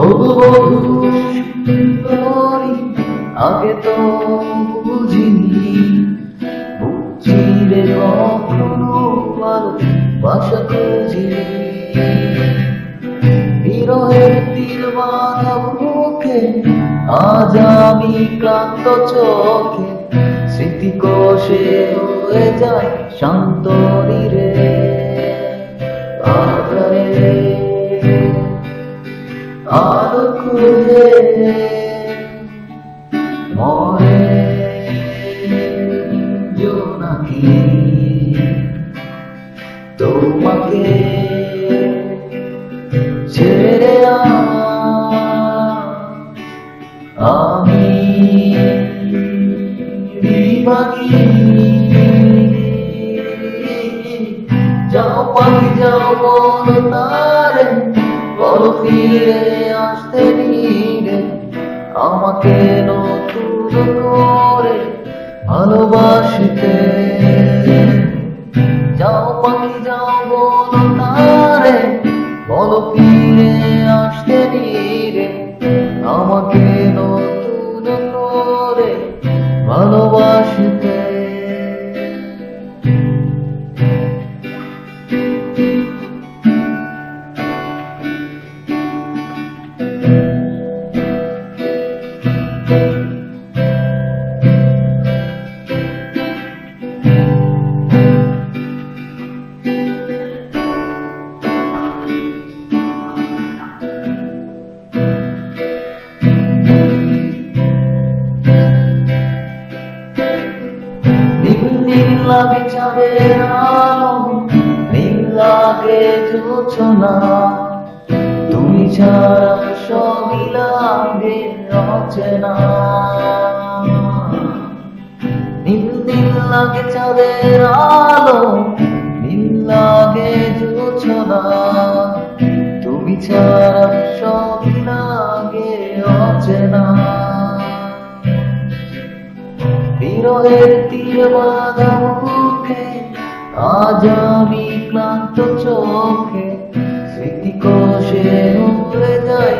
বধু বধু আগে তো বুঝিনি। বুঝিলে কখনো বাসা খুঁজিনি বিরহের তীর বাঁধা মুখে আজ আমি ক্লান্ত চোখে স্মৃতি কোষে হয়ে যায় শান্ত রে আধারে আলো খুঁজে মরে জোনাকি তোমাকে ছেড়ে আমি বিভাগী যাও পাখি যাও তারে বল ফিরে আসতে নিরে আমাকে নতুন করে ভালোবাসিতে। যাও পাখি, যাও বল তারে বলো ফিরে আসতে চাঁদের আলো নীল লাগে জোছনা তুমি ছাড়া সবই লাগে অচেনা নীল নীল লাগে চাঁদের আলো নীল লাগে জোছনা তুমি ছাড়া বিরহের তীর বাঁধা মুখে আজ আমি ক্লান্ত চোখে স্মৃতি কোষে উড়ে যাই।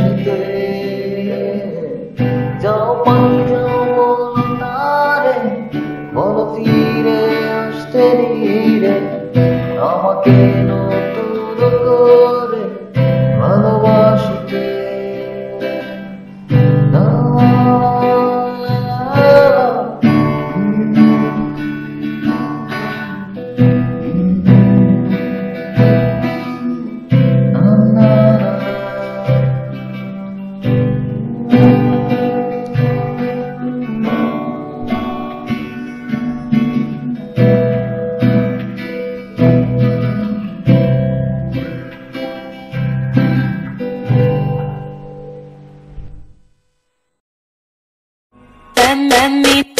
let me